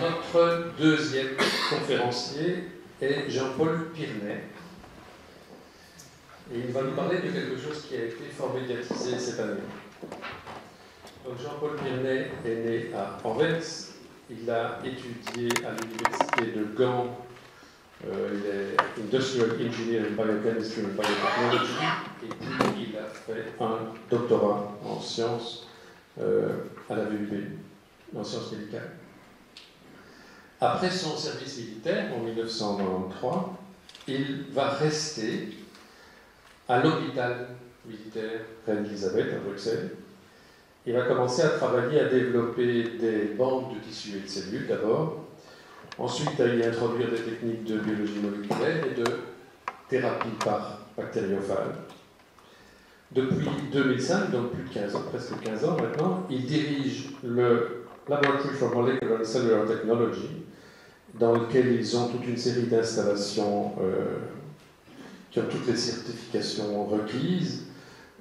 Notre deuxième conférencier est Jean-Paul Pirnet. Et il va nous parler de quelque chose qui a été fort médiatisé cette année. Jean-Paul Pirnet est né à Anvers. Il a étudié à l'université de Gand. Euh, il est Industrial Engineer in Biochemistry and Biotechnology. Et puis il a fait un doctorat en sciences euh, à la VUB, en sciences médicales. Après son service militaire en 1993, il va rester à l'hôpital militaire Reine-Elisabeth à Bruxelles. Il va commencer à travailler à développer des banques de tissus et de cellules d'abord, ensuite à y introduire des techniques de biologie moléculaire et de thérapie par bactériophage. Depuis 2005, donc plus de 15 ans, presque 15 ans maintenant, il dirige le Laboratory for Molecular and Cellular Technology, dans lequel ils ont toute une série d'installations euh, qui ont toutes les certifications requises,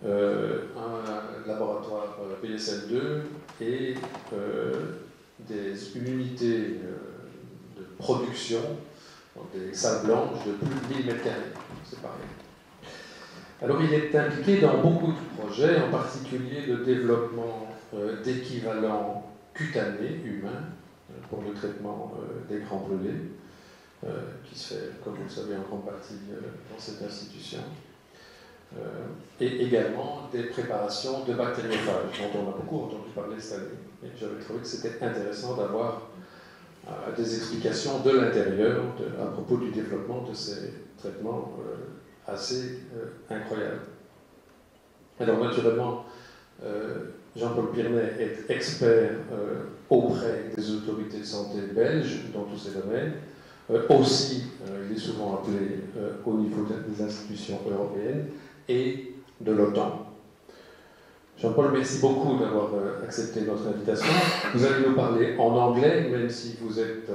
euh, un laboratoire euh, PSL2 et des, unités de production, des salles blanches de plus de 1000 m2. C'est pareil. Alors il est impliqué dans beaucoup de projets, en particulier le développement d'équivalents cutanés humains pour le traitement euh, des grands brûlés, euh, qui se fait, comme vous le savez, en grande partie euh, dans cette institution. et également des préparations de bactériophages, dont on a beaucoup entendu parler cette année. Et j'avais trouvé que c'était intéressant d'avoir des explications de l'intérieur à propos du développement de ces traitements assez incroyables. Alors naturellement, Jean-Paul Pirnet est expert euh, auprès des autorités de santé belges dans tous ces domaines. Euh, aussi, euh, il est souvent appelé au niveau des institutions européennes et de l'OTAN. Jean-Paul, merci beaucoup d'avoir accepté notre invitation. Vous allez nous parler en anglais, même si vous êtes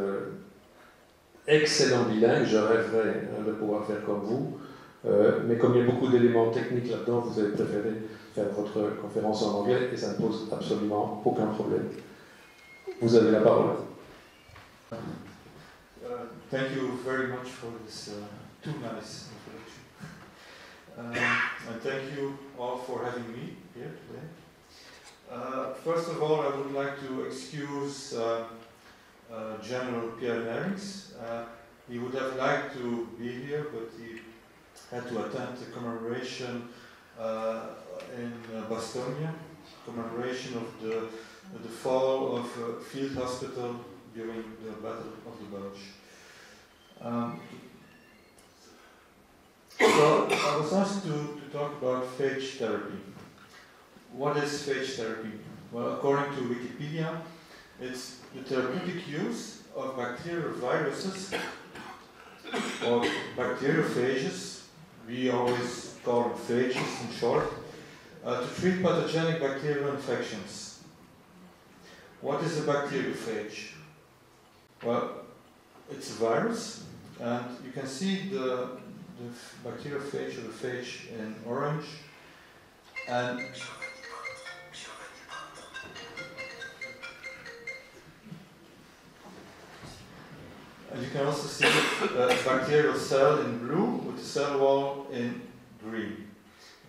excellent bilingue, je rêverais de pouvoir faire comme vous. mais comme il y a beaucoup d'éléments techniques là-dedans, vous avez préféré faire votre conférence en anglais et ça ne pose absolument aucun problème. Vous avez la parole. Uh, thank you very much for this uh, too nice introduction. Uh, and thank you all for having me here today. Uh, first of all, I would like to excuse uh, uh, General Pierre Nerings. he would have liked to be here, but he had to attend the commemoration in uh, Bastogne, commemoration of the, the fall of a field hospital during the Battle of the Bulge. Um, so I was asked to, to talk about phage therapy. What is phage therapy? Well, according to Wikipedia, it's the therapeutic use of bacterial viruses or bacteriophages. We always call them phages in short uh, to treat pathogenic bacterial infections. What is a bacteriophage? Well, it's a virus, and you can see the, the bacteriophage or the phage in orange. And And you can also see a bacterial cell in blue with the cell wall in green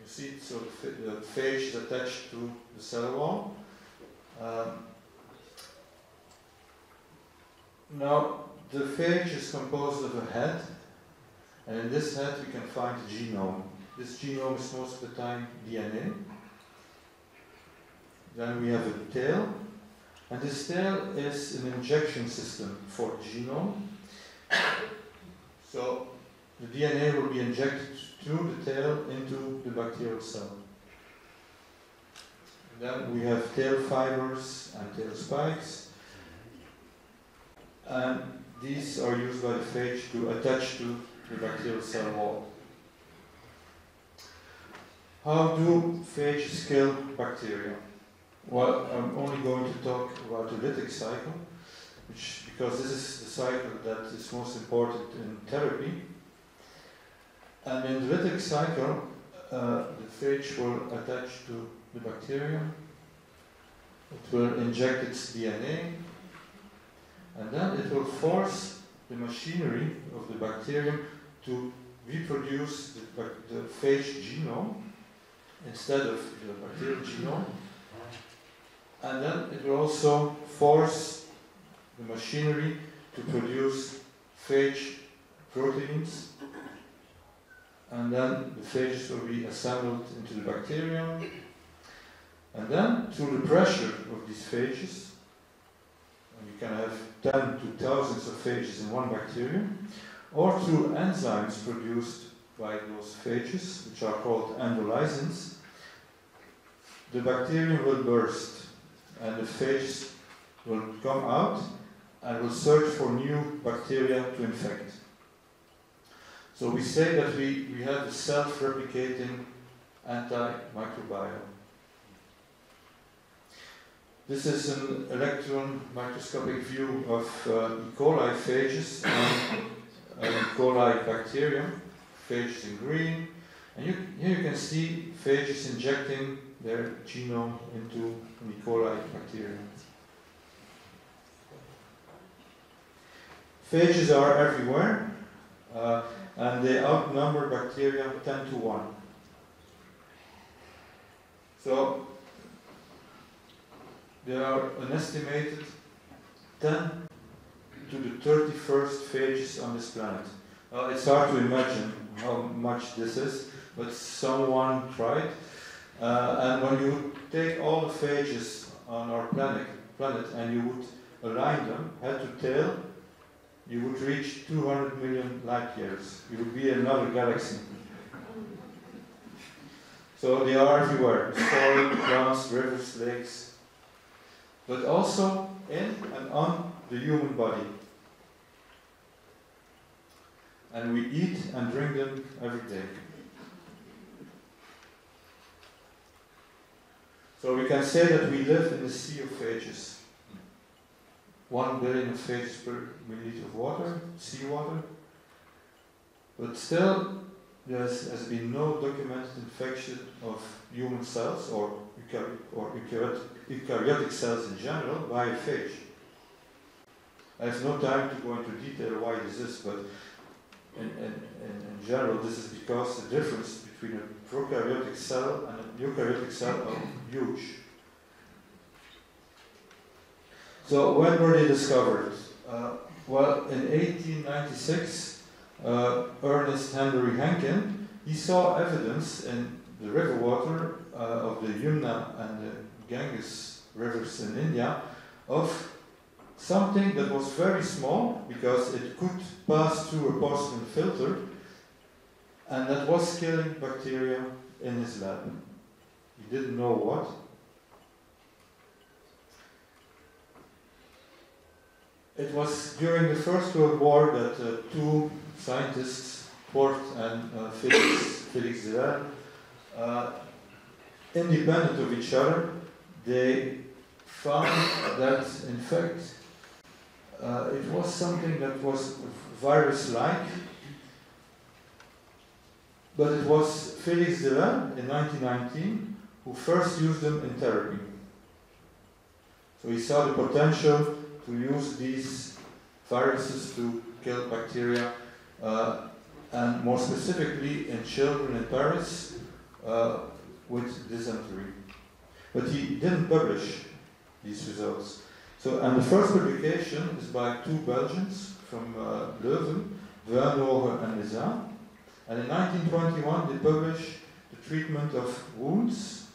You see so the phage is attached to the cell wall. Um, now, the phage is composed of a head, and in this head we can find a genome. This genome is most of the time DNA. Then we have a tail, and this tail is an injection system for the genome. So the DNA will be injected through the tail into the bacterial cell. Then we have tail fibers and tail spikes. And these are used by the phage to attach to the bacterial cell wall. How do phages kill bacteria? Well, I'm only going to talk about the lytic cycle, which, because this is the cycle that is most important in therapy. And in the lytic cycle, uh, the phage will attach to the bacterium. It will inject its DNA. and then it will force the machinery of the bacterium to reproduce the, the phage genome instead of the bacterial genome. And then it will also force the machinery to produce phage proteins. And then the phages will be assembled into the bacterium. And then, through the pressure of these phages, you can have 10 to thousands of phages in one bacterium, or through enzymes produced by those phages, which are called endolysins, the bacterium will burst and the phages will come out and will search for new bacteria to infect. So we say that we, we have a self-replicating antimicrobiome. This is an electron microscopic view of uh, E. coli phages and uh, E. coli bacterium, phages in green. And you, here you can see phages injecting their genome into an E. coli bacterium. Phages are everywhere, uh, and they outnumber bacteria 10 to 1. So there are an estimated 10 to the 31st phages on this planet. Well, it's hard to imagine how much this is, but someone tried. Uh, and when you take all the phages on our planet, planet and you would align them head to tail, you would reach 200 million light years. You would be another galaxy. So they are everywhere, soil, plants, rivers, lakes, but also in and on the human body. And we eat and drink them every day. So we can say that we live in a sea of phages. 1 billion of phages per milliliter of water, seawater. But still, there has been no documented infection of human cells or, eukaryotic, or eukaryotic, cells in general by a phage. I have no time to go into detail why this is, but in, in, in, general, this is because the difference between a prokaryotic cell and a eukaryotic cell are huge. So when were they discovered? Uh, well, in 1896, uh, Ernest Hanbury Hankin, he saw evidence in the river water uh, of the Yamuna and the Ganges rivers in India of something that was very small because it could pass through a porcelain filter and that was killing bacteria in his lab. He didn't know what. It was during the First World War that uh, two scientists, Twort and uh, Felix, Felix uh, independent of each other, they found that in fact uh, it was something that was virus-like, but it was Felix d'Hérelle in 1919 who first used them in therapy. So he saw the potential to use these viruses to kill bacteria, uh, and more specifically in children in Paris uh, with dysentery. But he didn't publish these results. So, and the first publication is by two Belgians from uh, Leuven, Bruynoghe and Maisin. And in 1921 they publish the treatment of wounds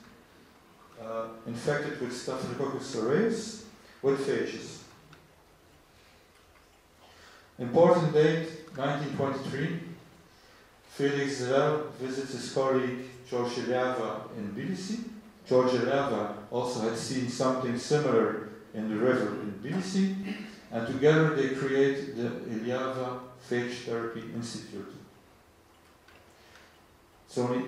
uh, infected with Staphylococcus aureus with phages. Important date, 1923. Felix d'Hérelle visits his colleague George Eliava in Tbilisi. George Eliava also had seen something similar in the river in Tbilisi, and together they create the Eliava Phage Therapy Institute. It's only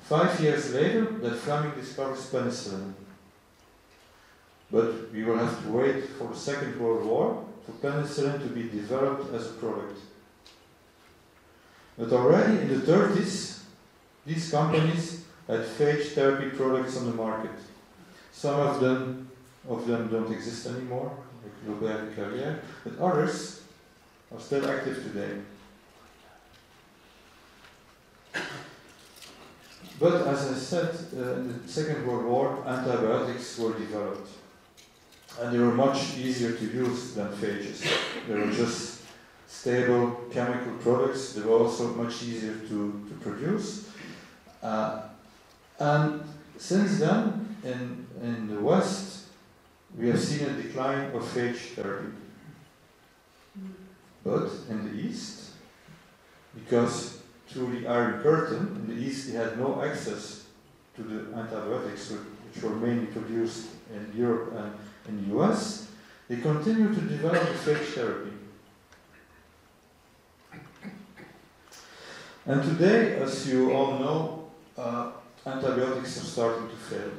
five years later that Fleming discovers penicillin. But we will have to wait for the Second World War for penicillin to be developed as a product. But already in the 30s, these companies had phage therapy products on the market. Some of them, of them don't exist anymore. like Robert Carrière, but others are still active today. But as I said, uh, in the Second World War, antibiotics were developed. And they were much easier to use than phages. They were just stable chemical products. They were also much easier to, to produce. Uh, and since then, in, in the West, we have seen a decline of phage therapy. But in the East, because through the Iron Curtain, in the East they had no access to the antibiotics which were mainly produced in Europe and in the US, they continue to develop the phage therapy. And today, as you all know, uh, antibiotics are starting to fail.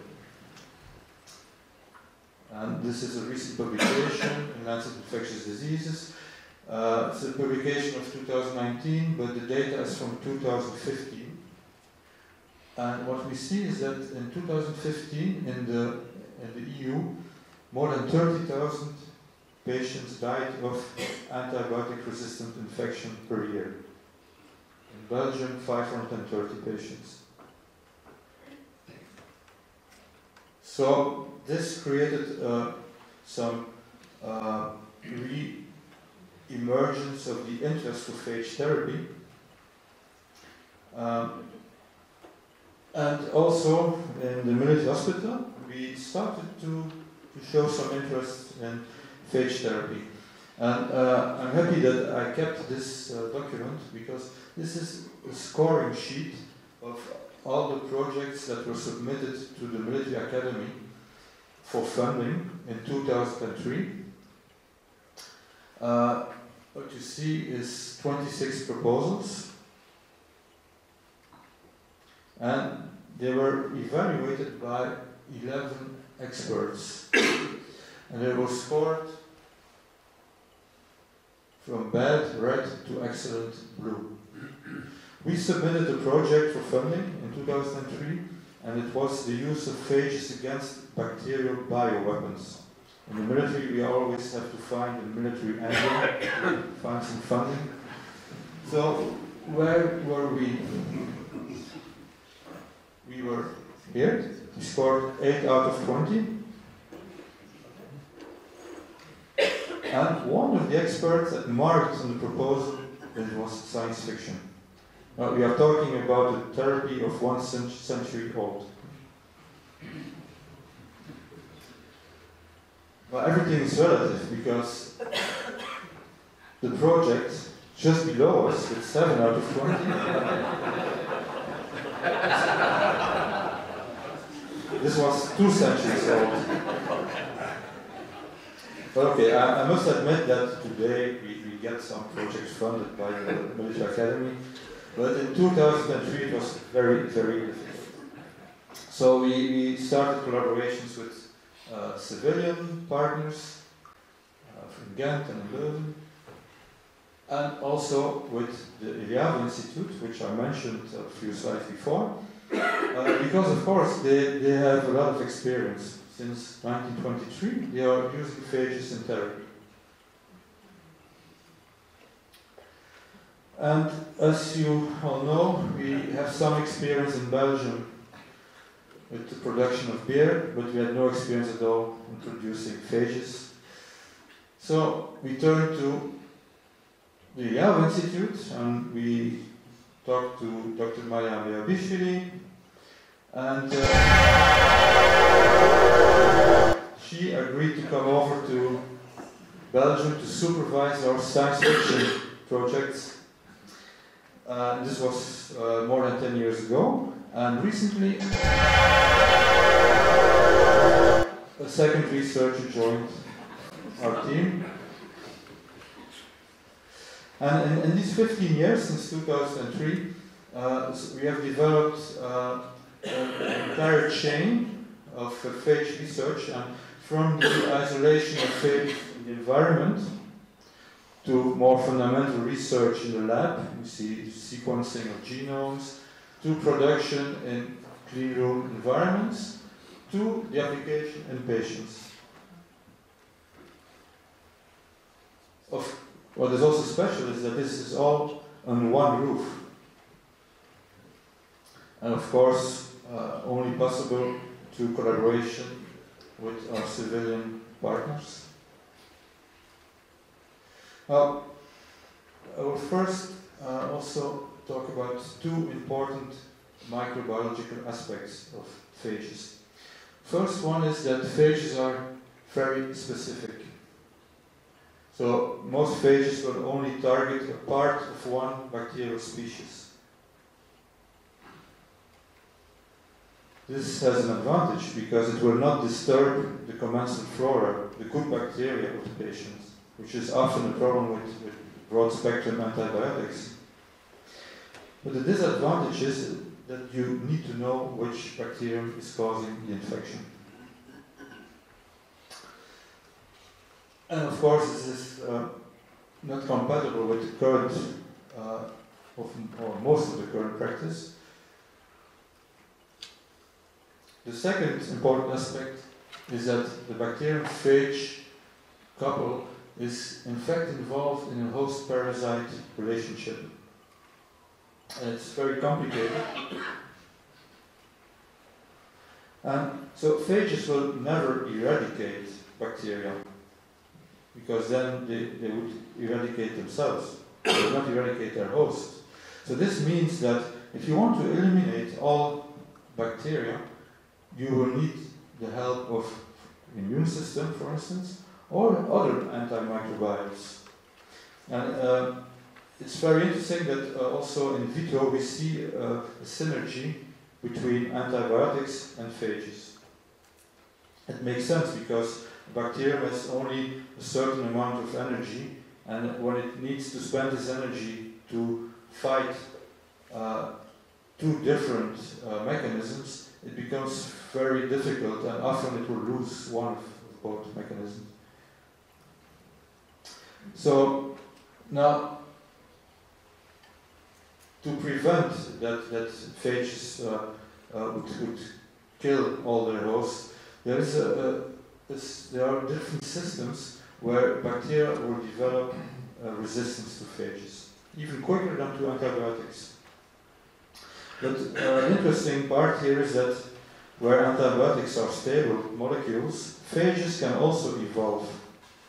And this is a recent publication in Lancet Infectious Diseases. Uh, it's a publication of 2019, but the data is from 2015. And what we see is that in 2015, in the, in the EU, more than 30,000 patients died of antibiotic resistant infection per year. In Belgium, 530 patients. So this created uh, some uh, re-emergence of the interest of phage therapy. Um, and also in the military hospital, we started to, to show some interest in phage therapy. And uh, I'm happy that I kept this uh, document because this is a scoring sheet of all the projects that were submitted to the military academy for funding in 2003. Uh, what you see is 26 proposals and they were evaluated by 11 experts and they were scored from bad red to excellent blue. We submitted a project for funding in 2003 and it was the use of phages against bacterial bioweapons. In the military, we always have to find a military angle, find some funding. So, where were we? We were here. We scored 8 out of 20. And one of the experts marked on the proposal that it was science fiction. Now, we are talking about a therapy of one century old. Well, everything is relative because the project just below us with 7 out of 20. this was two centuries old. But okay, I, I, must admit that today we, we get some projects funded by the Military Academy but in 2003 it was very, very difficult. So we, we started collaborations with uh, civilian partners uh, from Ghent and Leuven, and also with the Eliava Institute, which I mentioned a few slides before, uh, because of course they, they have a lot of experience. Since 1923 they are using phages in therapy. And as you all know, we have some experience in Belgium with the production of beer, but we had no experience at all in producing phages. So we turned to the Eliava Institute and we talked to Dr. Maya Merabishvili and uh, she agreed to come over to Belgium to supervise our science fiction projects uh, this was uh, more than 10 years ago. And recently, a second researcher joined our team. And in, in, these 15 years, since 2003, uh, we have developed uh, an entire chain of uh, phage research. And from the isolation of phage in the environment, to more fundamental research in the lab, we see sequencing of genomes, to production in clean room environments, to the application in patients. of what is also special is that this is all on one roof. And of course, uh, only possible through collaboration with our civilian partners. Uh, I will first uh, also talk about two important microbiological aspects of phages. First one is that phages are very specific. So most phages will only target a part of one bacterial species. This has an advantage because it will not disturb the commensal flora, the good bacteria of the patient, which is often a problem with, with broad spectrum antibiotics. But the disadvantage is that you need to know which bacterium is causing the infection. And of course, this is uh, not compatible with the current, uh, often, or most of the current practice. The second important aspect is that the bacterium phage couple is in fact involved in a host parasite relationship. And it's very complicated. And so phages will never eradicate bacteria because then they, they would eradicate themselves. They would not eradicate their host. So this means that if you want to eliminate all bacteria, you will need the help of immune system, for instance, or other antimicrobials. And uh, it's very interesting that uh, also in vitro we see uh, a synergy between antibiotics and phages. It makes sense because a bacterium has only a certain amount of energy, and when it needs to spend this energy to fight uh, two different uh, mechanisms, it becomes very difficult, and often it will lose one of both mechanisms. So now, to prevent that that phages uh, uh, would, would kill all their hosts, there is a, a there are different systems where bacteria will develop uh, resistance to phages, even quicker than to antibiotics. But uh, an interesting part here is that where antibiotics are stable molecules, phages can also evolve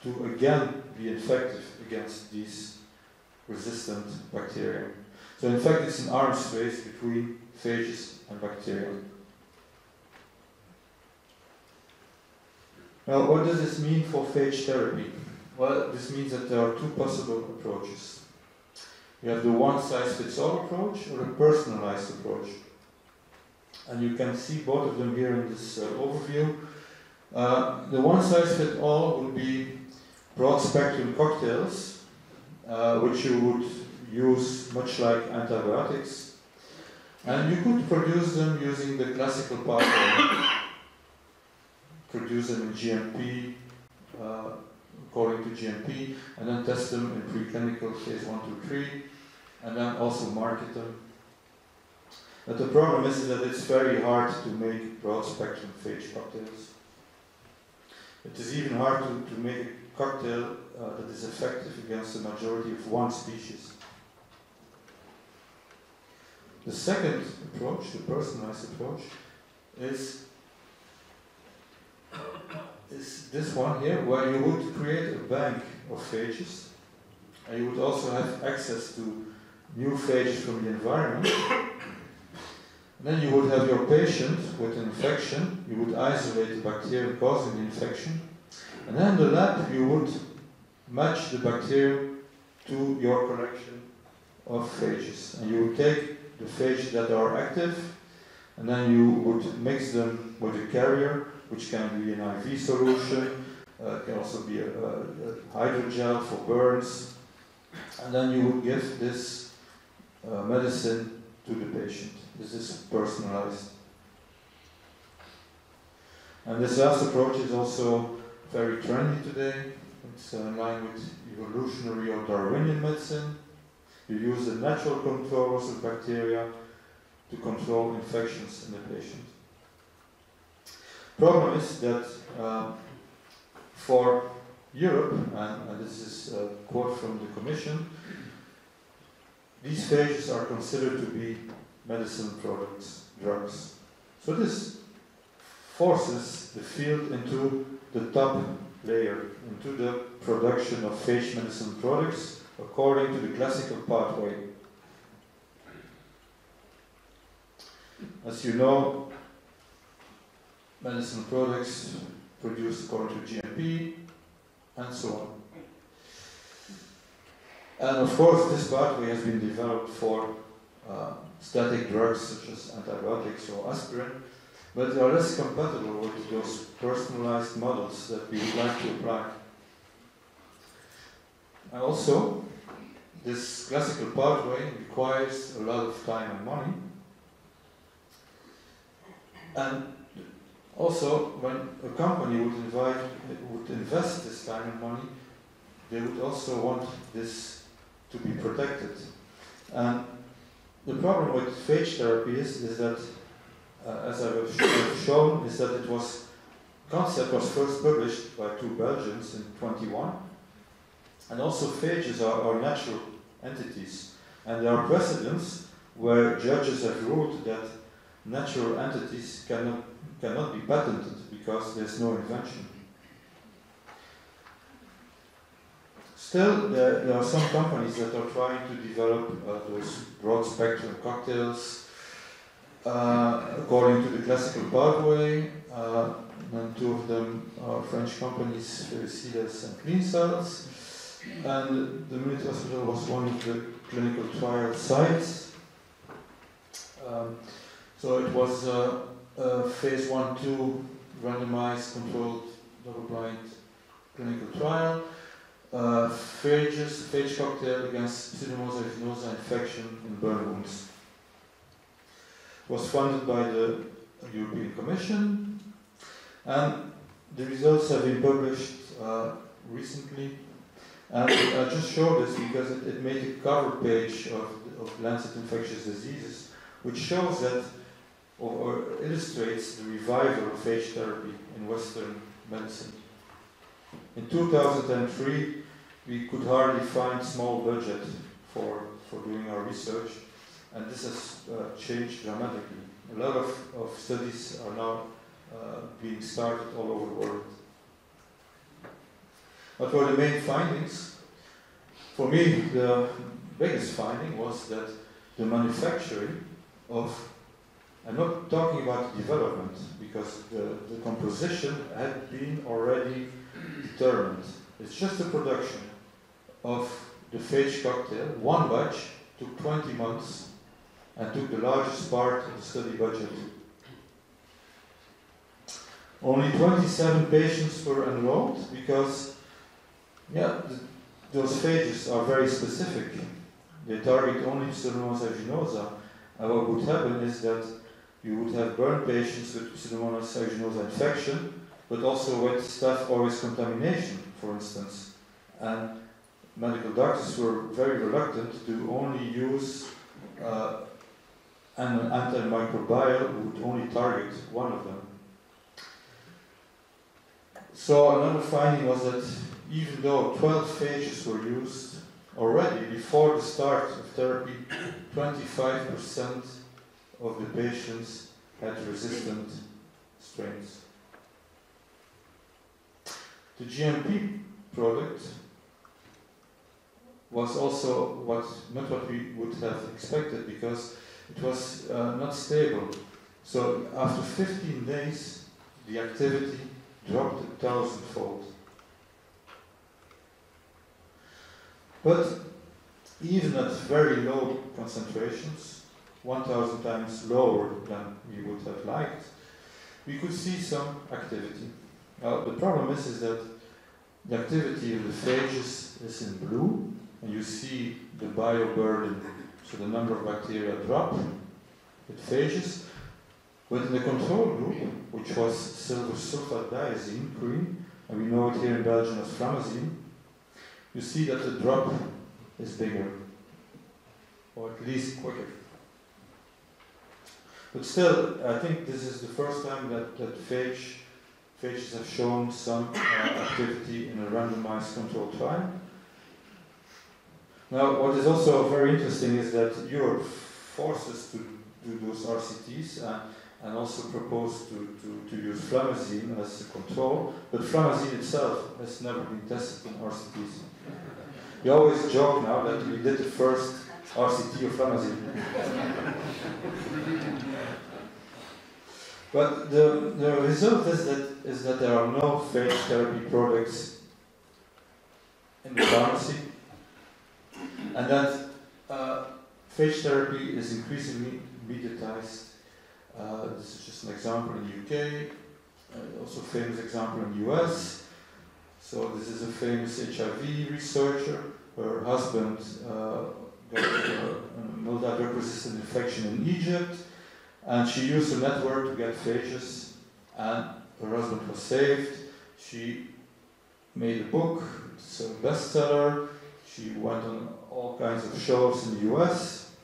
to again be effective against these resistant bacteria. So in fact it's an arms race between phages and bacteria. Now what does this mean for phage therapy? Well, this means that there are two possible approaches. You have the one-size-fits-all approach or a personalized approach. And you can see both of them here in this uh, overview. Uh, the one-size-fits-all would be broad-spectrum cocktails, uh, which you would use much like antibiotics. And you could produce them using the classical pathway. Produce them in GMP, uh, according to GMP, and then test them in preclinical phase 1 to 3, and then also market them. But the problem is that it's very hard to make broad spectrum phage cocktails. It is even hard to, to make a cocktail uh, that is effective against the majority of one species. The second approach, the personalized approach, is is this one here, where you would create a bank of phages, and you would also have access to new phages from the environment. then you would have your patient with an infection, you would isolate the bacteria causing the infection, and then in the lab you would match the bacteria to your collection of phages. And you would take the phages that are active, and then you would mix them with a carrier which can be an IV solution, uh, can also be a, a, a, hydrogel for burns, and then you would give this uh, medicine to the patient. This is personalized. And this last approach is also very trendy today. It's uh, in line with evolutionary or Darwinian medicine. You use the natural controls of bacteria to control infections in the patient. Problem is that uh, for Europe, and, and this is a quote from the Commission, these phages are considered to be medicine products, drugs. So this forces the field into the top layer, into the production of phage medicine products according to the classical pathway. As you know, medicine products produced according to GMP and so on. And of course, this pathway has been developed for uh, static drugs such as antibiotics or aspirin, but they are less compatible with those personalized models that we would like to apply. And also, this classical pathway requires a lot of time and money. And also, when a company would, invite, would invest this kind of money, they would also want this to be protected. And the problem with phage therapy is, is that, uh, as I have shown, is that it was concept was first published by two Belgians in 21, and also phages are, are natural entities, and there are precedents where judges have ruled that natural entities cannot cannot be patented because there's no invention. Still, there, there, are some companies that are trying to develop uh, those broad spectrum cocktails uh, according to the classical pathway. Uh, and two of them are French companies, Pherecydes and Clean Cells. And the Munich Hospital was one of the clinical trial sites. Um, so it was uh, a phase 1 2 randomized controlled double blind clinical trial uh, phages, phage cocktail against Pseudomonas aeruginosa infection in burn wounds. Was funded by the European Commission, and the results have been published uh, recently. And I just show this because it, it made a cover page of, of Lancet Infectious Diseases, which shows that or, or illustrates the revival of phage therapy in Western medicine. In 2003, we could hardly find small budget for, for doing our research, and this has uh, changed dramatically. A lot of, of studies are now uh, being started all over the world. What were the main findings? For me, the biggest finding was that the manufacturing of, I'm not talking about development, because the, the composition had been already determined. It's just the production of the phage cocktail. One batch took 20 months and took the largest part of the study budget. Only 27 patients were enrolled because, yeah, those phages are very specific. They target only Pseudomonas aeruginosa. And what would happen is that you would have burn patients with Pseudomonas aeruginosa infection, but also with staph aureus contamination, for instance. And medical doctors were very reluctant to only use uh, an antimicrobial would only target one of them. So another finding was that even though 12 phages were used already before the start of therapy, 25% of the patients had resistant strains. The GMP product was also what not what we would have expected because it was uh, not stable. So after 15 days, the activity dropped a thousandfold. But even at very low concentrations, 1,000 times lower than we would have liked, we could see some activity. Now, the problem is, is that the activity of the phages is in blue, and you see the bioburden, so the number of bacteria drop with phages. But in the control group, which was silver sulfadiazine, green, and we know it here in Belgium as flamazine, you see that the drop is bigger, or at least quicker. But still, I think this is the first time that, that phage phages have shown some uh, activity in a randomized controlled trial. Now, what is also very interesting is that Europe forces to do those RCTs and, and also proposed to, to, to use flamazine as a control, but flamazine itself has never been tested in RCTs. We always joke now that we did the first RCT of flamazine. but the, the result is that, is that there are no phage therapy products in the pharmacy and that uh, phage therapy is increasingly mediatized. Uh, this is just an example in the UK, uh, also famous example in the US. So this is a famous HIV researcher. Her husband uh, got a, a multi-drug resistant infection in Egypt, and she used her network to get phages, and her husband was saved. She made a book, it's a bestseller. She went on all kinds of shows in the US.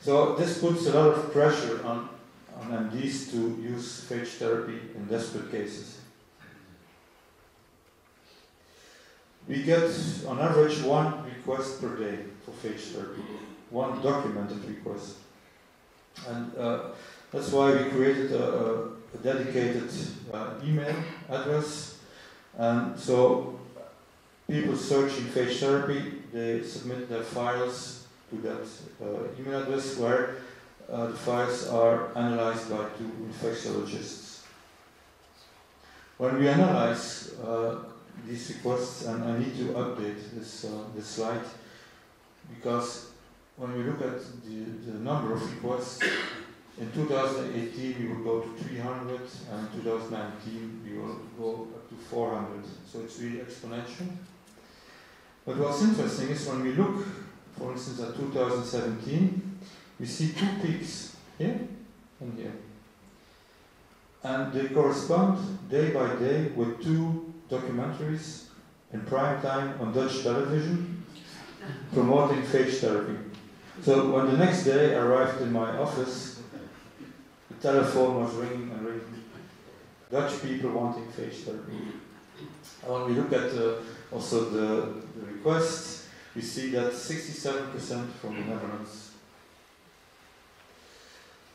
So this puts a lot of pressure on, on MDs to use phage therapy in desperate cases. We get on average one request per day for phage therapy, one documented request. And uh, that's why we created a, a dedicated uh, email address. And so people searching phage therapy, they submit their files to that uh, email address where uh, the files are analyzed by two infectiologists. When we analyze uh, these requests, and I need to update this, uh, this slide, because when we look at the, the number of requests, in 2018 we will go to 300, and in 2019 we will go up to 400. So it's really exponential. But what's interesting is when we look, for instance, at 2017, we see two peaks here and here. And they correspond day by day with two documentaries in prime time on Dutch television promoting phage therapy. So when the next day I arrived in my office, the telephone was ringing and ringing. Dutch people wanting phage therapy. And when we look at uh, also the, the requests, we see that 67% from the Netherlands.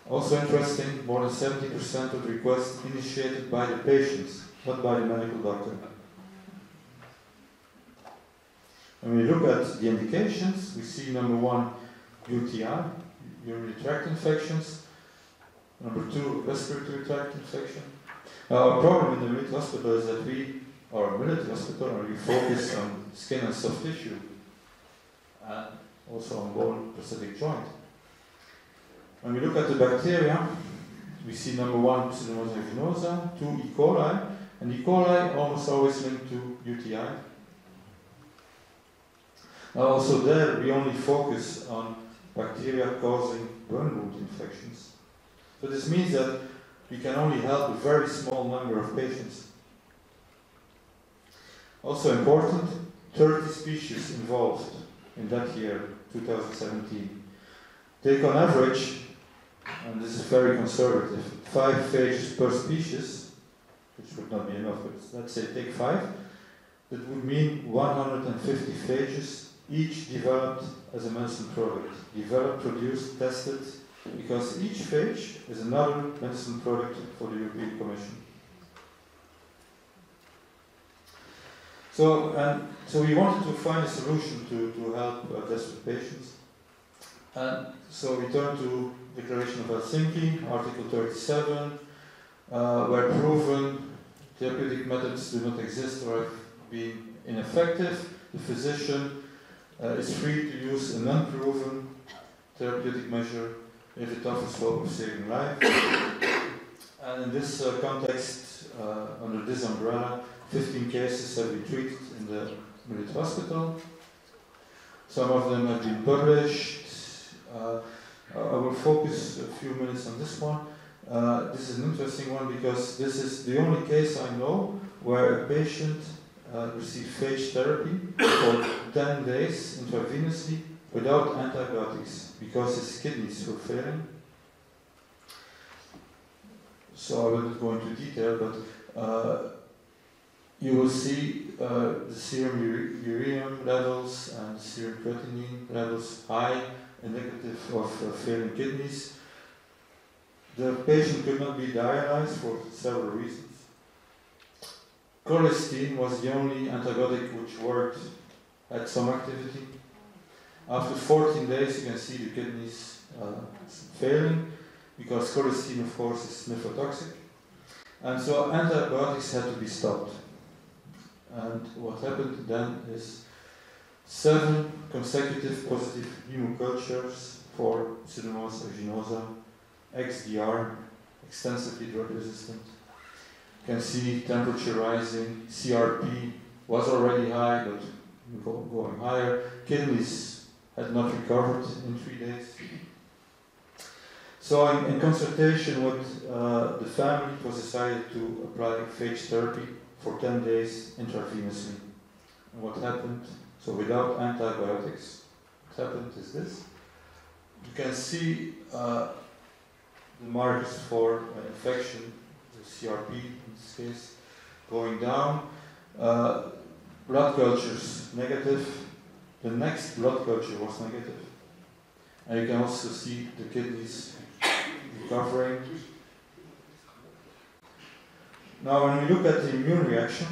Also interesting, more than 70% of the requests initiated by the patients, not by the medical doctor. When we look at the indications, we see number one, UTI, urinary tract infections. Number two, respiratory tract infection. Our problem in the Millet Hospital is that we, or Millet Hospital, we focus on skin and soft tissue, and also on bone prosthetic joint. When we look at the bacteria, we see number one, Pseudomonas aeruginosa, two, E. coli, and E. coli almost always linked to UTI. Now also there, we only focus on bacteria causing burn wound infections. So this means that we can only help a very small number of patients. Also important, 30 species involved in that year, 2017. Take on average, and this is very conservative, five phages per species, which would not be enough, but let's say take five, that would mean 150 phages, each developed as a medicine product. Developed, produced, tested, because each phage is another medicine product for the European Commission. So, and so we wanted to find a solution to, to help uh, desperate patients. And so we turned to Declaration of Helsinki, Article 37, uh, where proven therapeutic methods do not exist or have been ineffective. The physician is free to use an unproven therapeutic measure if it offers hope of saving life. And in this uh, context, uh, under this umbrella, 15 cases have been treated in the Millet Hospital. Some of them have been published. Uh, I will focus a few minutes on this one. Uh, this is an interesting one because this is the only case I know where a patient uh, received phage therapy for 10 days intravenously without antibiotics because his kidneys were failing. so I will not go into detail, but uh, you will see uh, the serum ureum levels and serum creatinine levels high, indicative of uh, failing kidneys. The patient could not be dialyzed for several reasons. Colistin was the only antibiotic which worked, had some activity. After 14 days, you can see the kidneys uh, failing because colistin, of course, is nephrotoxic. And so antibiotics had to be stopped. And what happened then is seven consecutive positive hemocultures for Pseudomonas aeruginosa, XDR, extensively drug resistant. Can see temperature rising, CRP was already high, but going higher. Kidneys had not recovered in three days. So, in, in consultation with uh, the family, it was decided to apply phage therapy for 10 days intravenously. And what happened? So, without antibiotics, what happened is this. You can see uh, the markers for uh, infection, CRP in this case, going down. Uh, blood cultures negative. The next blood culture was negative. And you can also see the kidneys recovering. Now, when we look at the immune reaction,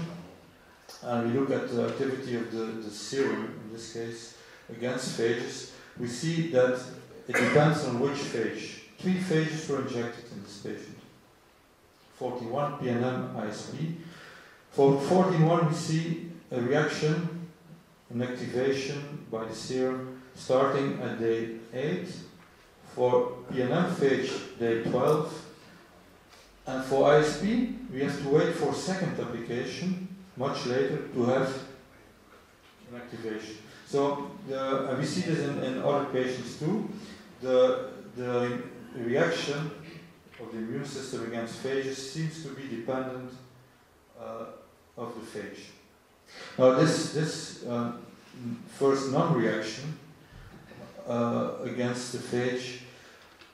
and we look at the activity of the, the serum, in this case, against phages, we see that it depends on which phage. Three phages were injected in this patient. 41 PNM ISP. For 41, we see a reaction, an activation by the serum starting at day 8 for PNM phage, day 12. And for ISP, we have to wait for second application, much later, to have an activation. So the, we see this in, in other patients too. The, the reaction of the immune system against phages seems to be dependent uh, of the phage. Now this, this uh, first non-reaction uh, against the phage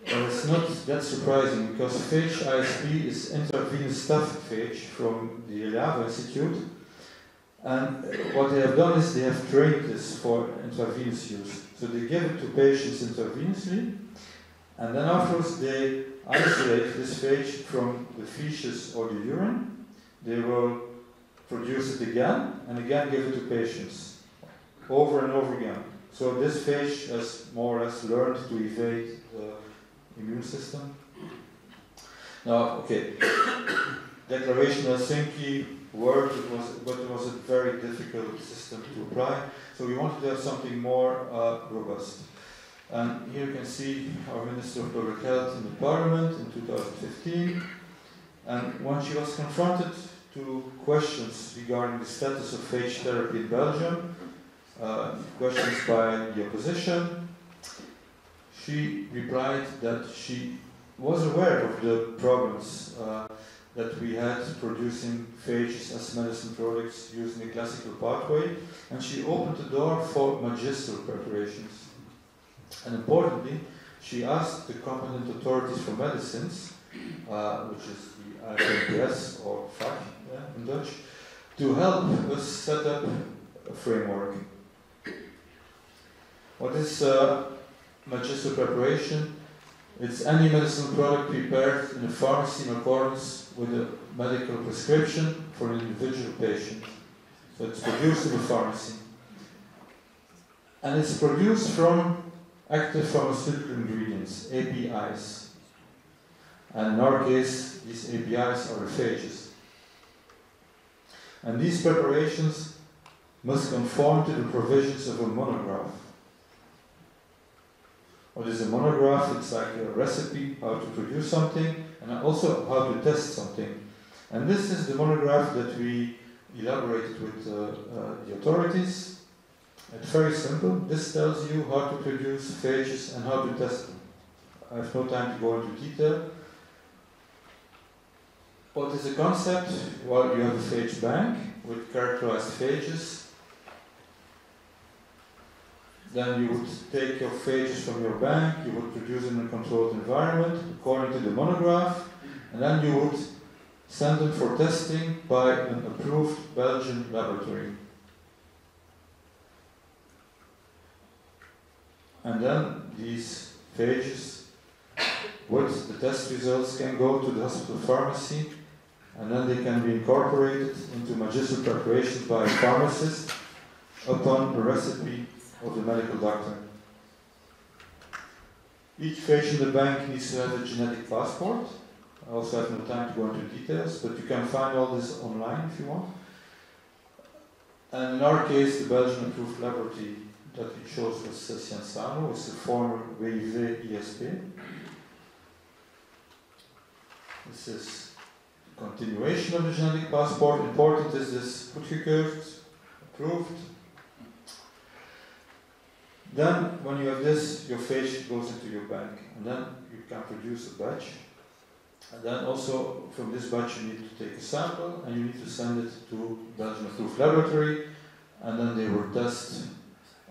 it's not that surprising because phage ISP is intravenous staph phage from the Eliava Institute. And what they have done is they have trained this for intravenous use. So they give it to patients intravenously, and then afterwards they isolate this phage from the feces or the urine. They will produce it again and again give it to patients over and over again. So this phage has more or less learned to evade the immune system. Now, okay, Declaration Helsinki worked, it was, but it was a very difficult system to apply. So we wanted to have something more uh, robust. And here you can see our Minister of Public Health in the Parliament in 2015. And when she was confronted to questions regarding the status of phage therapy in Belgium, uh, questions by the opposition, she replied that she was aware of the problems uh, that we had producing phages as medicine products using the classical pathway, and she opened the door for magistral preparations. And importantly, she asked the competent authorities for medicines, uh, which is the IPS or FAC yeah, in Dutch, to help us set up a framework. What is uh, magistral preparation. It's any medicinal product prepared in a pharmacy in accordance with a medical prescription for an individual patient. So it's produced in a pharmacy. And it's produced from active pharmaceutical ingredients, APIs. And in our case, these APIs are phages. And these preparations must conform to the provisions of a monograph what is a monograph? It's like a recipe how to produce something and also how to test something. And this is the monograph that we elaborated with uh, uh, the authorities. It's very simple. This tells you how to produce phages and how to test them. I have no time to go into detail. What is the concept? Well, you have a phage bank with characterized phages then you would take your phages from your bank, you would produce them in a controlled environment according to the monograph, and then you would send them for testing by an approved Belgian laboratory. And then these phages with the test results can go to the hospital pharmacy and then they can be incorporated into magister preparations by a pharmacist upon the recipe of the medical doctor. Each phage in the bank needs to have a genetic passport. I also have no time to go into details, but you can find all this online if you want. And in our case, the Belgian approved laboratory that we chose was Sciensano, it's the former WIV ISP. This is a continuation of the genetic passport. Important is this goedgekeurd, approved. Then, when you have this, your phage goes into your bank, and then you can produce a batch. And then also from this batch you need to take a sample and you need to send it to Belgian approved laboratory, and then they will test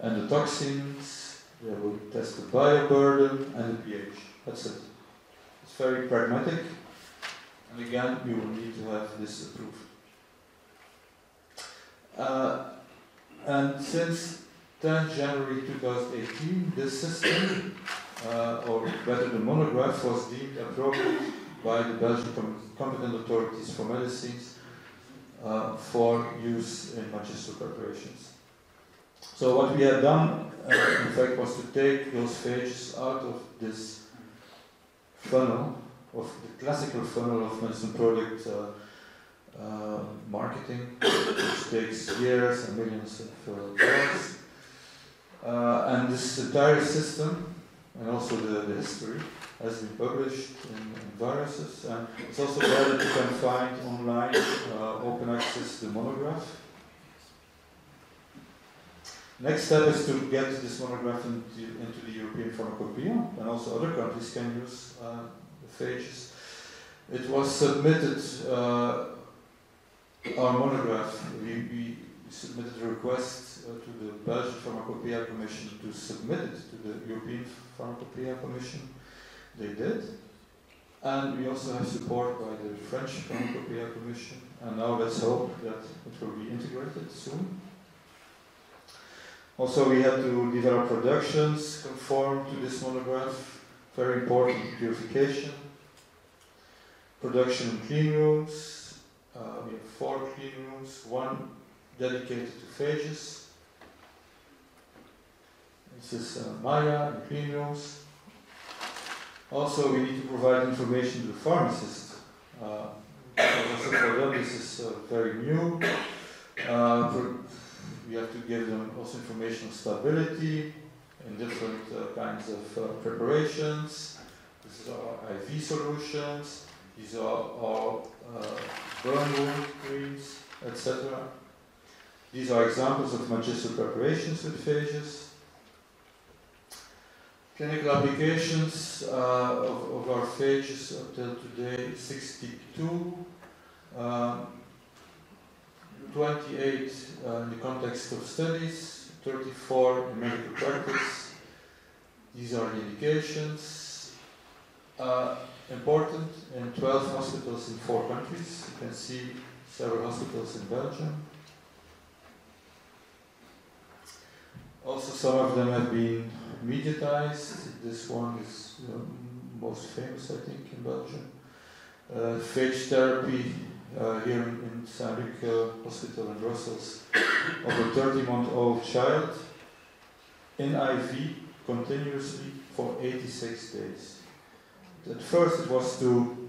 endotoxins, they will test the bioburden and the pH. That's it. It's very pragmatic. And again, you will need to have this approved. Uh, and since 10 January 2018, this system, uh, or better the monograph, was deemed appropriate by the Belgian competent authorities for medicines uh, for use in magister preparations. So what we have done, uh, in fact, was to take those phages out of this funnel of the classical funnel of medicine product uh, uh, marketing, which takes years and millions of uh, dollars. Uh, and this entire system, and also the, the history, has been published in, viruses, and it's also that you can find online uh, open access the monograph. Next step is to get this monograph into, into the European Pharmacopoeia, and also other countries can use uh, phages. It was submitted, uh, our monograph, we, we, submitted a request uh, to the Belgian Pharmacopoeia Commission to submit it to the European Pharmacopoeia Commission. They did. And we also have support by the French Pharmacopoeia Commission. And now let's hope that it will be integrated soon. Also, we had to develop productions conform to this monograph. Very important purification production in clean rooms. Uh, we have four clean rooms, one dedicated to phages. This is uh, Maya in clean rooms. Also, we need to provide information to the pharmacist. Uh, also for them, this is uh, very new. Uh, we have to give them also information on stability in different uh, kinds of uh, preparations. Is our IV solutions. These are all uh, burn wound creams, etc. These are examples of magister preparations with phages. Clinical applications uh, of, of, our phages until today 62, um, 28 uh, in the context of studies, 34 in medical practice. These are the indications. Uh, important in 12 hospitals in four countries. You can see several hospitals in Belgium. Also, some of them have been mediatized. This one is the most famous, I think, in Belgium. Uh, phage therapy uh, here in, Luc uh, Hospital in Brussels of a 30 month old child in IV continuously for 86 days. At first, it was to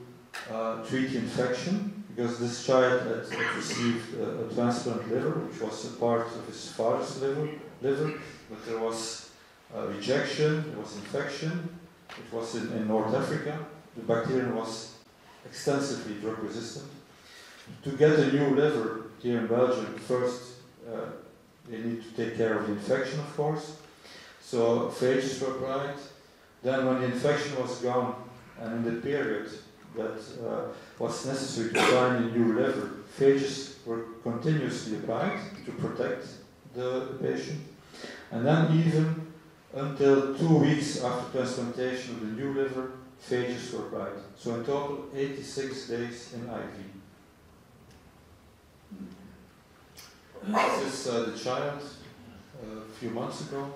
uh, treat infection because this child had, had received a, a, transplant liver, which was a part of his father's liver, liver but there was rejection, there was infection. It was in, in North Africa. The bacterium was extensively drug resistant. To get a new liver here in Belgium, first uh, they need to take care of the infection, of course. So phages were applied. Then, when the infection was gone, and in the period that uh, was necessary to find a new liver, phages were continuously applied to protect the, the patient. And then even until two weeks after transplantation of the new liver, phages were applied. So in total, 86 days in IV. This is uh, the child uh, a few months ago.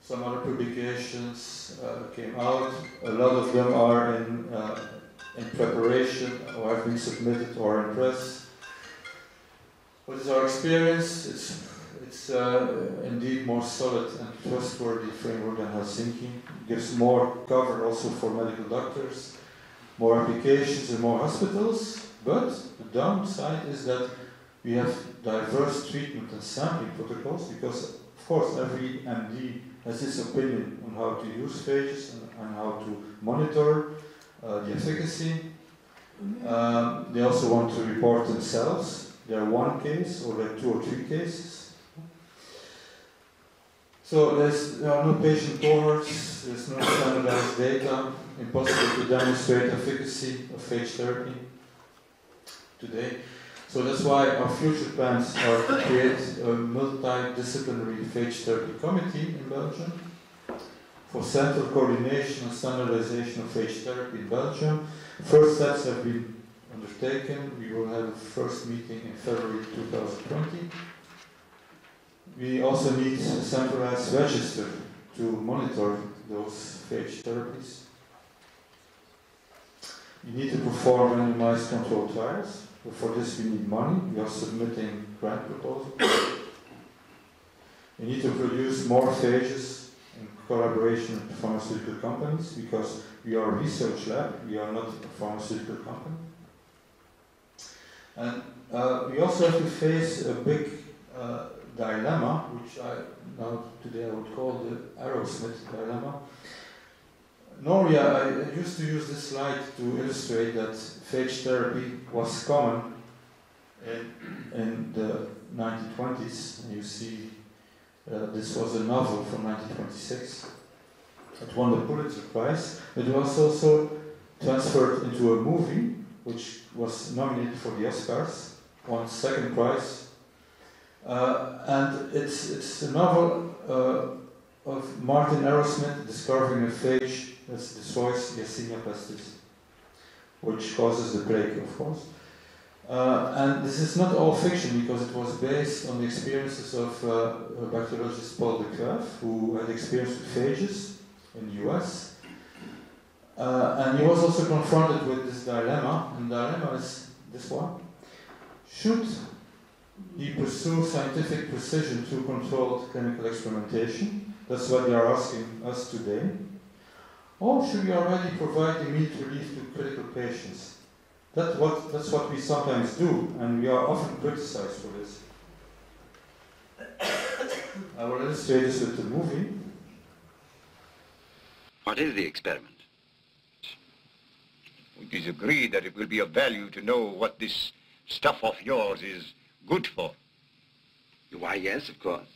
Some other publications uh, came out. A lot of them are in, uh, in preparation or have been submitted or in press. What is our experience? It's, it's uh, indeed more solid and trustworthy framework than Helsinki. It gives more cover also for medical doctors, more applications in more hospitals. But the downside is that we have diverse treatment and sampling protocols because, of course, every MD has his opinion on how to use phages and, and how to monitor uh, the efficacy. Um, they also want to report themselves there are one case or there are two or three cases. So there's, there are no patient cohorts, there's no standardized data, impossible to demonstrate efficacy of phage therapy today. So that's why our future plans are to create a multidisciplinary phage therapy committee in Belgium for central coordination and standardization of phage therapy in Belgium. First steps have been undertaken. We will have a first meeting in February 2020. We also need a centralized register to monitor those phage therapies. We need to perform randomized controlled trials. For this we need money. We are submitting grant proposals. We need to produce more phages in collaboration with pharmaceutical companies because we are a research lab, we are not a pharmaceutical company. And uh, we also have to face a big uh, dilemma, which I now today I would call the Arrowsmith dilemma. Normally, I, I used to use this slide to illustrate that phage therapy was common in, in the 1920s. And you see, uh, this was a novel from 1926. It won the Pulitzer Prize. It was also transferred into a movie which was nominated for the Oscars, won second prize. Uh, and it's, it's a novel uh, of Martin Arrowsmith discovering a phage that destroys Yersinia pestis, which causes the plague, of course. Uh, and this is not all fiction because it was based on the experiences of uh, bacteriologist Paul de Kruif, who had experience with phages in the US uh, and he was also confronted with this dilemma, and the dilemma is this one. Should he pursue scientific precision through controlled clinical experimentation? That's what they are asking us today. Or should we already provide immediate relief to critical patients? That what, that's what we sometimes do, and we are often criticized for this. I will illustrate this with the movie. What is the experiment? It is agreed that it will be of value to know what this stuff of yours is good for. Why, yes, of course.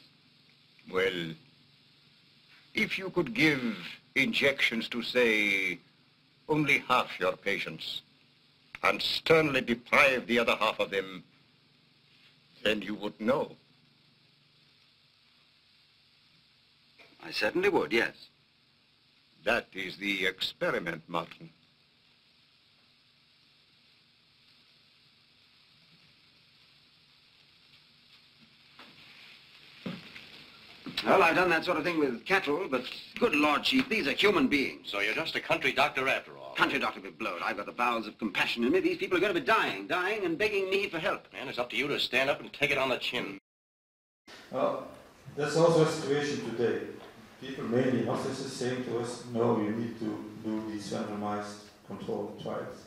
Well, if you could give injections to, say, only half your patients, and sternly deprive the other half of them, then you would know. I certainly would, yes. That is the experiment, Martin. Well, I've done that sort of thing with cattle, but good Lord, Chief, these are human beings. So you're just a country doctor after all. Country doctor be blowed. I've got the bowels of compassion in me. These people are going to be dying, dying, and begging me for help. Man, it's up to you to stand up and take it on the chin. Well, that's also a situation today. People, mainly in offices, saying to us, no, you need to do these randomized controlled trials.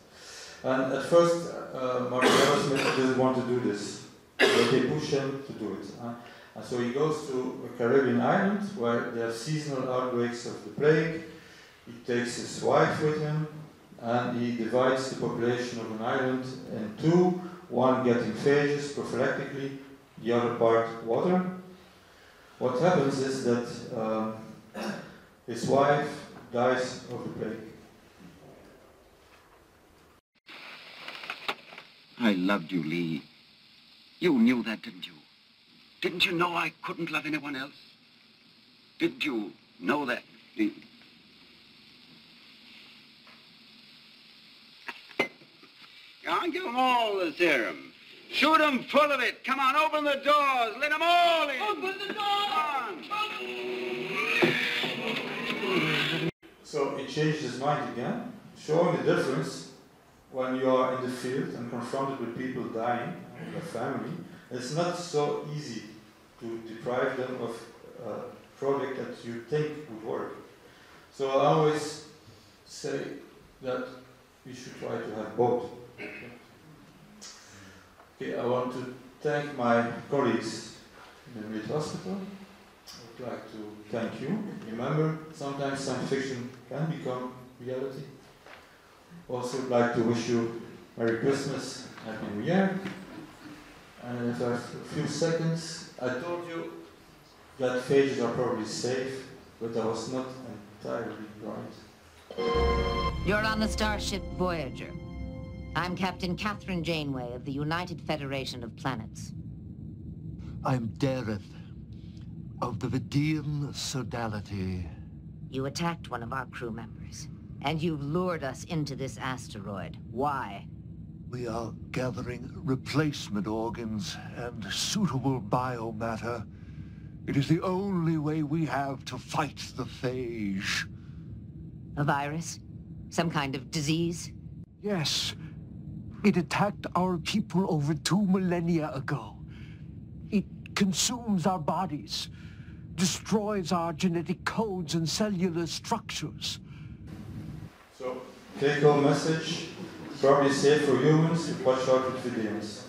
And at first, uh, Mark Smith didn't want to do this, but they push him to do it. Uh, and so he goes to a Caribbean island where there are seasonal outbreaks of the plague. He takes his wife with him and he divides the population of an island in two, one getting phages prophylactically, the other part water. What happens is that um, his wife dies of the plague. I loved you, Lee. You knew that, didn't you? Didn't you know I couldn't love anyone else? Didn't you know that? The... I'll give them all the serum. Shoot them full of it. Come on, open the doors. Let them all in. Open the doors! So he changed his mind again, showing the difference when you are in the field and confronted with people dying, their family. It's not so easy to deprive them of a product that you think would work. So I always say that we should try to have both. Okay, I want to thank my colleagues in the Mid Hospital. I would like to thank you. Remember, sometimes science fiction can become reality. Also, would like to wish you Merry Christmas, Happy New Year. And if I have a few seconds, I told you that phages are probably safe, but I was not entirely right. You're on the starship Voyager. I'm Captain Kathryn Janeway of the United Federation of Planets. I'm Dereth of the Vidian Sodality. You attacked one of our crew members, and you've lured us into this asteroid. Why? We are gathering replacement organs and suitable biomatter. It is the only way we have to fight the phage. A virus? Some kind of disease? Yes. It attacked our people over two millennia ago. It consumes our bodies, destroys our genetic codes and cellular structures. So, take home message, probably safe for humans, watch out with Vidians.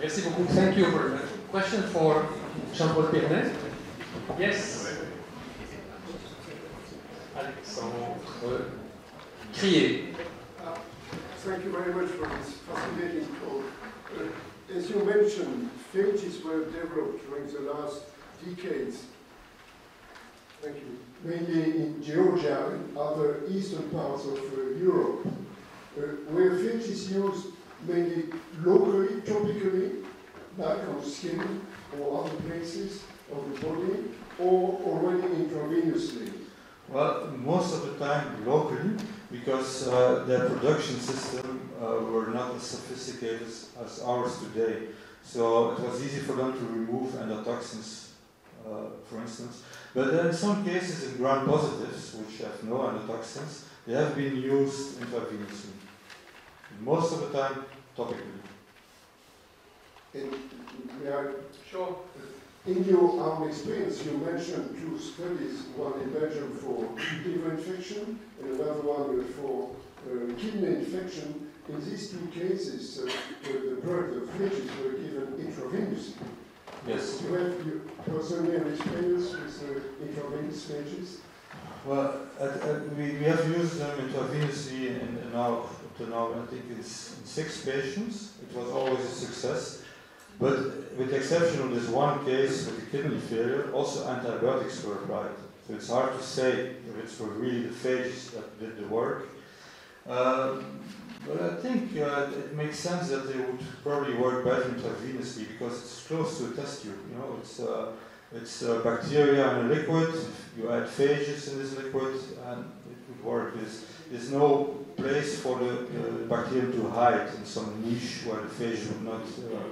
Merci beaucoup. Thank you very much. Question for Jean-Paul Pirnay. Yes. Alexandre Crier. Uh, thank you very much for this fascinating talk. As you mentioned, phages were developed during the last decades. Thank you. Mainly in Georgia and other eastern parts of uh, Europe, uh, where phages used mainly locally, topically, like on skin or other places of the body, or already intravenously. Well, most of the time locally, because uh, their production system uh, were not as sophisticated as ours today. So it was easy for them to remove endotoxins, uh, for instance. But in some cases, in gram positives, which have no endotoxins, they have been used intravenously. Most of the time, topically. And may I Sure. In your own experience, you mentioned two studies, one in Belgium for liver infection and another one for uh, kidney infection. In these two cases, uh, the, drug, the phages, were given intravenously. Yes. Do you have your personal experience with uh, intravenous phages? Well, at, at, we, we have used them intravenously in, in now, to now, I think it's in six patients. It was always a success. But with the exception of this one case with the kidney failure, also antibiotics were applied. So it's hard to say if it's really the phages that did the work. Um, but I think uh, it makes sense that they would probably work better intravenously because it's close to a test tube. You know, it's uh, it's uh, bacteria in a liquid. You add phages in this liquid, and it would work. There's, there's no place for the, bacterium to hide in some niche where the phage would not uh,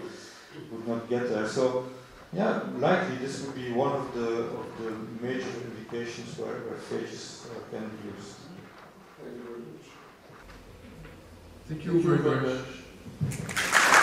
would not get there. So, yeah, likely this would be one of the of the major indications where, where phages uh, can be used. Thank you very much. Thank you very much.